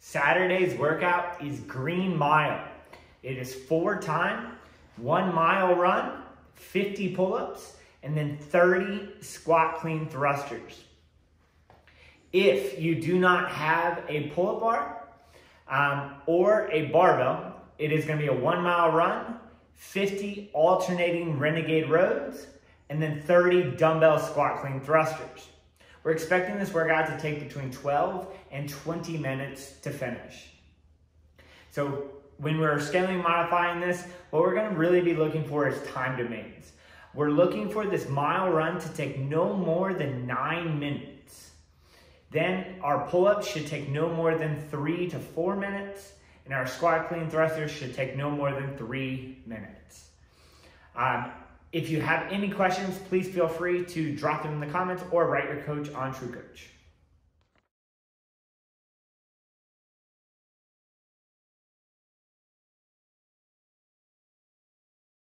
Saturday's workout is Green Mile. It is for time, one mile run, 50 pull-ups, and then 30 squat clean thrusters. If you do not have a pull-up bar um, or a barbell, it is gonna be a one mile run, 50 alternating renegade rows, and then 30 dumbbell squat clean thrusters. We're expecting this workout to take between 12 and 20 minutes to finish. So when we're scaling modifying this, what we're gonna really be looking for is time domains. We're looking for this mile run to take no more than nine minutes. Then our pull-ups should take no more than three to four minutes, and our squat clean thrusters should take no more than three minutes. Um, if you have any questions, please feel free to drop them in the comments or write your coach on TrueCoach.